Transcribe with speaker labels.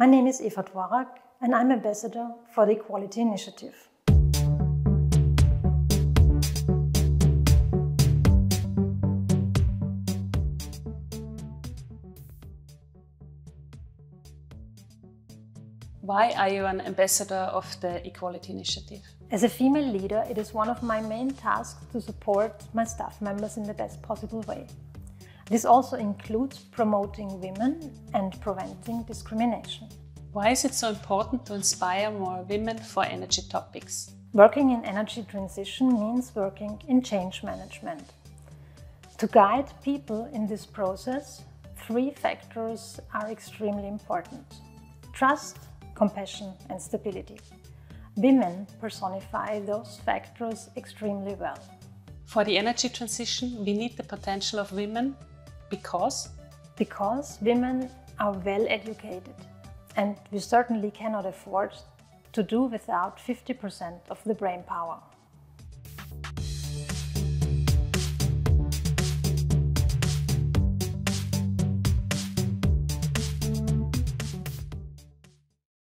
Speaker 1: My name is Eva Dvorak and I'm ambassador for the Equality Initiative.
Speaker 2: Why are you an ambassador of the Equality Initiative?
Speaker 1: As a female leader, it is one of my main tasks to support my staff members in the best possible way. This also includes promoting women and preventing discrimination.
Speaker 2: Why is it so important to inspire more women for energy topics?
Speaker 1: Working in energy transition means working in change management. To guide people in this process, three factors are extremely important. Trust, compassion and stability. Women personify those factors extremely well.
Speaker 2: For the energy transition, we need the potential of women because?
Speaker 1: Because women are well educated and we certainly cannot afford to do without 50% of the brain power.